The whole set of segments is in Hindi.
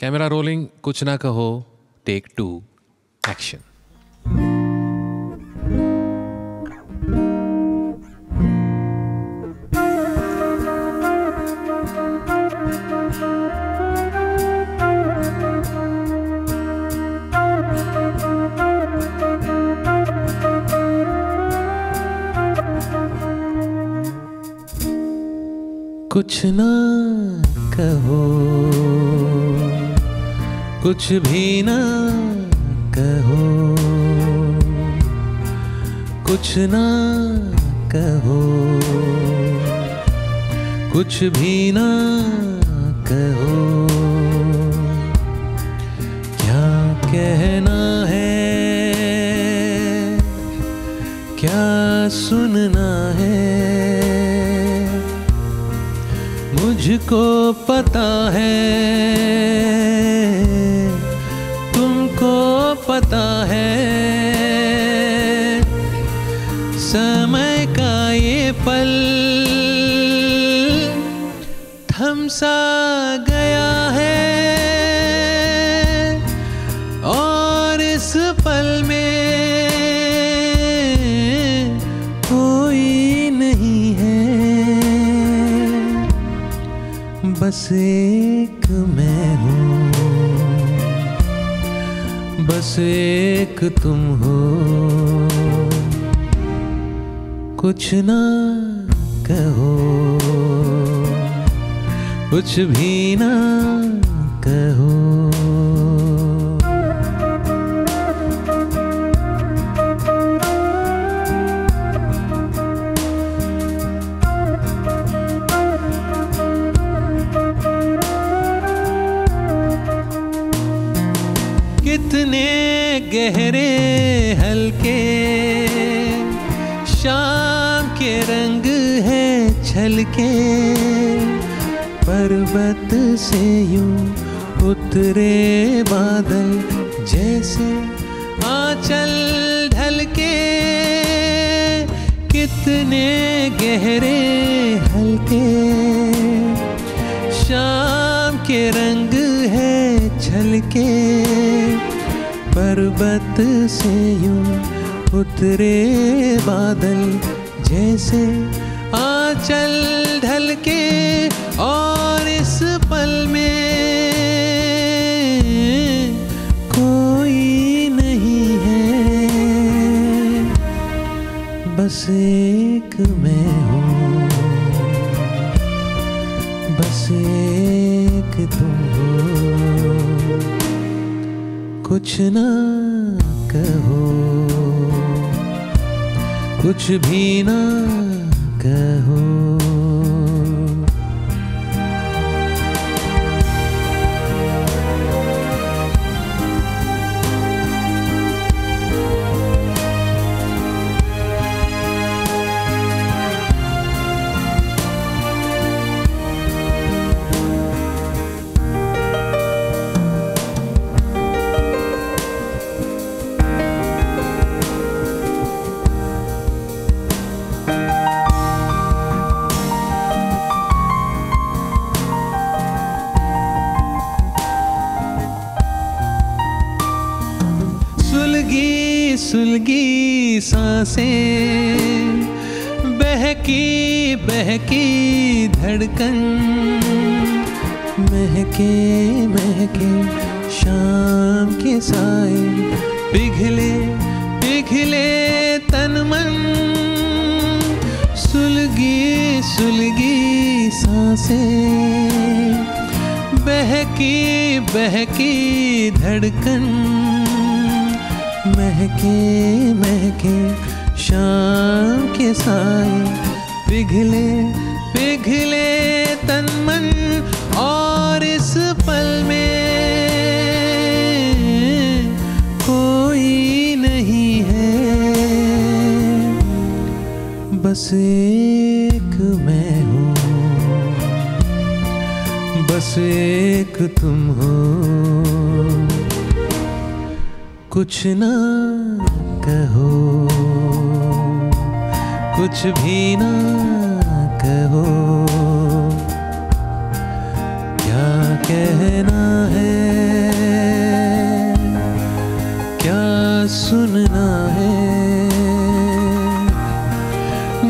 कैमरा रोलिंग कुछ ना कहो टेक टू एक्शन कुछ ना कहो। कुछ भी ना कहो। कुछ ना कहो। कुछ भी ना कहो। क्या कहना है? क्या सुनना है? मुझको पता है। पल। थम सा गया है। और इस पल में कोई नहीं है। बस एक मैं हूँ। बस एक तुम हो। कुछ ना कहो। कुछ भी ना कहो। कितने गहरे हल्के शाम रंग है छलके, पर्वत से यूँ उतरे बादल जैसे आंचल ढलके। कितने गहरे हल्के। शाम के रंग है छलके, पर्वत से यूँ उतरे बादल जैसे आंचल ढलके और इस पल में कोई नहीं है। बस एक मैं हूँ। बस एक तुम हो। कुछ ना कहो। कुछ भी ना कहो। साँसें बहकी बहकी धड़कन, महके महके शाम के साए पिघले पिघले तन मन, सुलगी सुलगी साँसें, बहकी बहकी धड़कन। महके महके, शाम के साए। पिघले पिघले तन मन और इस पल में कोई नहीं है। बस एक मैं हूँ, बस एक तुम हो। कुछ ना कहो, कुछ भी ना कहो। क्या कहना है, क्या सुनना है?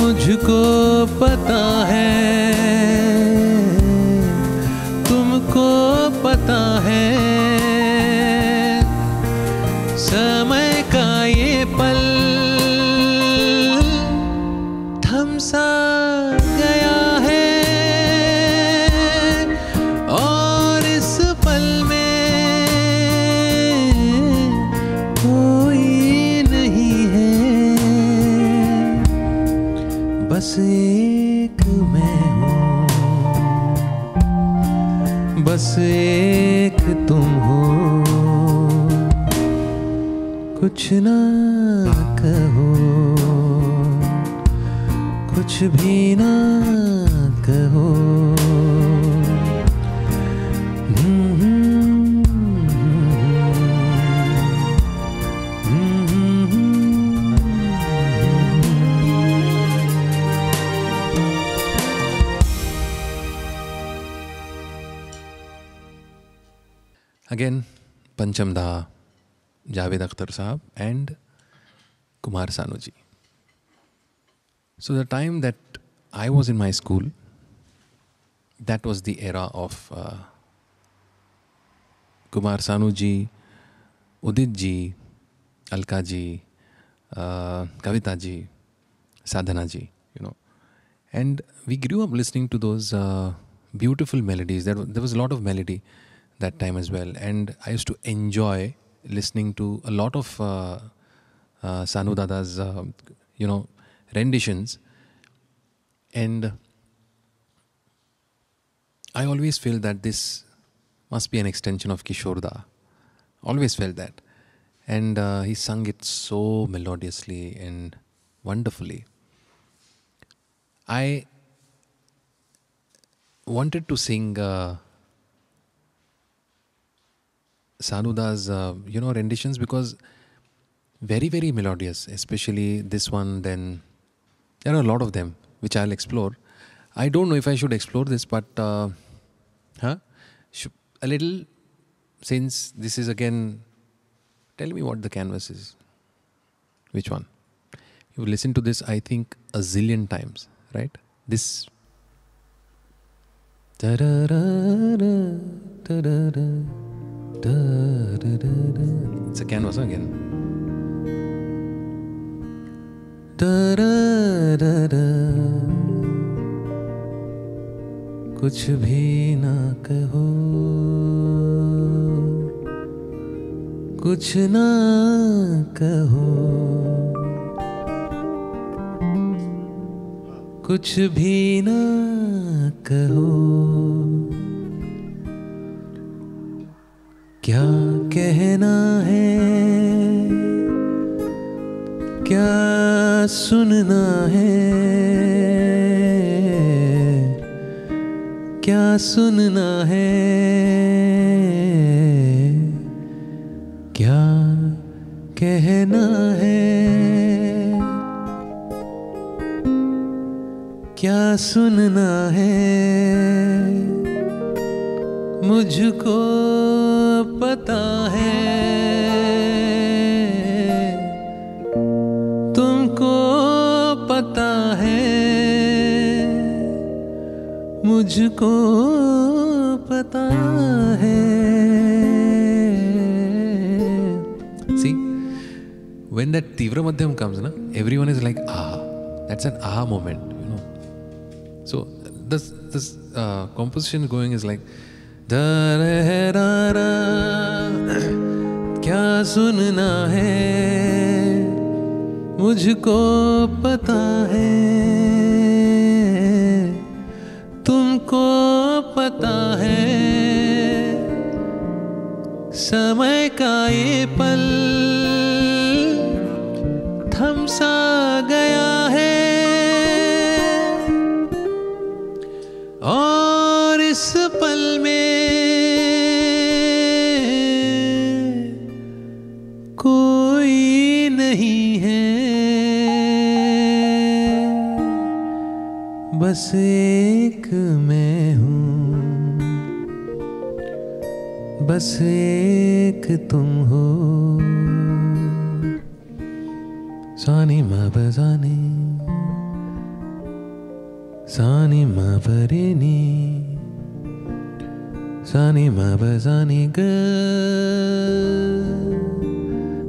मुझको पता है, तुमको पता है। बस एक मैं हूँ, बस एक तुम हो। कुछ ना कहो, कुछ भी ना कहो। पंचम दाह जावेद अख्तर साहब and Kumar Sanu ji. So the time that I was in my school that was the era of Kumar Sanu ji, Udit ji, Alka ji uh, Kavita ji, Sadhana ji you know and we grew up listening to those beautiful melodies there was lot of melody that time as well. And I used to enjoy listening to a lot of uh, uh, Sanu Dada's, uh, you know, renditions. And I always feel that this must be an extension of Kishorda. Always felt that. And uh, he sung it so melodiously and wonderfully. I wanted to sing uh, Sanuda's, uh, you know, renditions because very, very melodious, especially this one. Then there are a lot of them which I'll explore. I don't know if I should explore this, but uh, huh? A little since this is again. Tell me what the canvas is. Which one? You listen to this, I think, a zillion times, right? This. Ta-da-da-da, ta-da-da. It's a canvas again. Da-da-da-da. कुछ भी ना कहो कुछ ना कहो कुछ भी ना कहो क्या कहना है? क्या सुनना है? क्या सुनना है? क्या कहना है? क्या सुनना है? मुझको पता है तुमको पता है मुझको पता है See, when that Tivra Madhyam comes, na, everyone is like, ah, that's an ah moment, you know. So this this uh, composition going is like, da re सुनना है मुझको पता है। तुमको पता है समय का ये पल बस एक तुम हो। सानी मा बजाने, सानी मा बरेनी, सानी मा बजाने ग।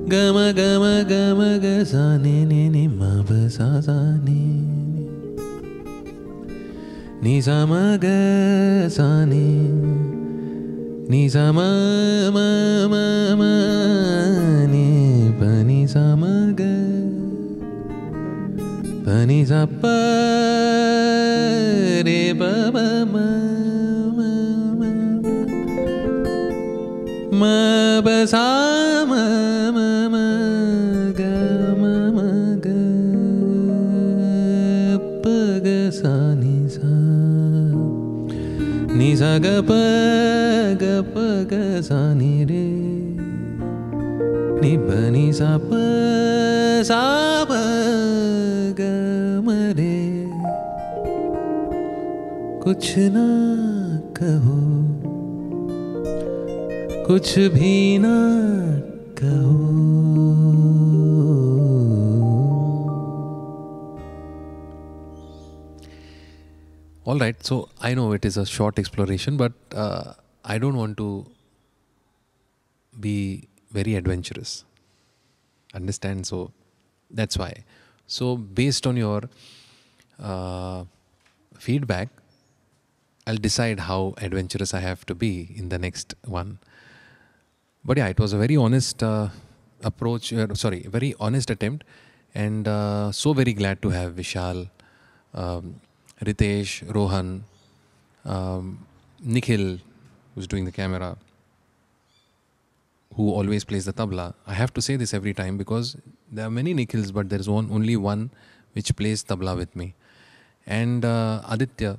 गम गम गम ग नि नि मा बसा सानी। नि सा मा ग నిజమని పని సమగ పని సప్ప రే బమ మబసామ మగ మగ పగ సని స నిజగ ప pa ga sa ni re ni pa ni sa pa sa pa ga ma re कुछ ना कहो कुछ भी ना कहो All right, so I know it is a short exploration, but uh, I don't want to be very adventurous. Understand? So that's why. So, based on your uh, feedback, I'll decide how adventurous I have to be in the next one. But yeah, it was a very honest uh, approach, uh, sorry, very honest attempt, and uh, so very glad to have Vishal, um, Ritesh, Rohan, um, Nikhil, who's doing the camera, who always plays the tabla. I have to say this every time because there are many Nikhils, but there is one, only one which plays tabla with me. And uh, Aditya,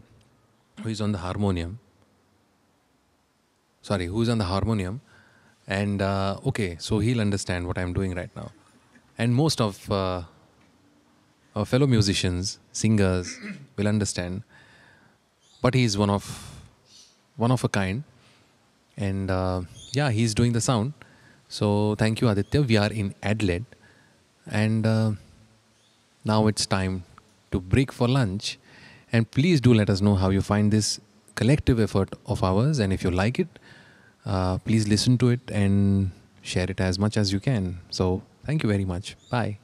who is on the harmonium. Sorry, who is on the harmonium. And uh, okay, so he'll understand what I'm doing right now. And most of uh, our fellow musicians, singers will understand. But he's one of one of a kind. And uh, yeah, he's doing the sound. So thank you, Aditya. We are in Adelaide. And uh, now it's time to break for lunch. And please do let us know how you find this collective effort of ours. And if you like it, uh, please listen to it and share it as much as you can. So, thank you very much. Bye.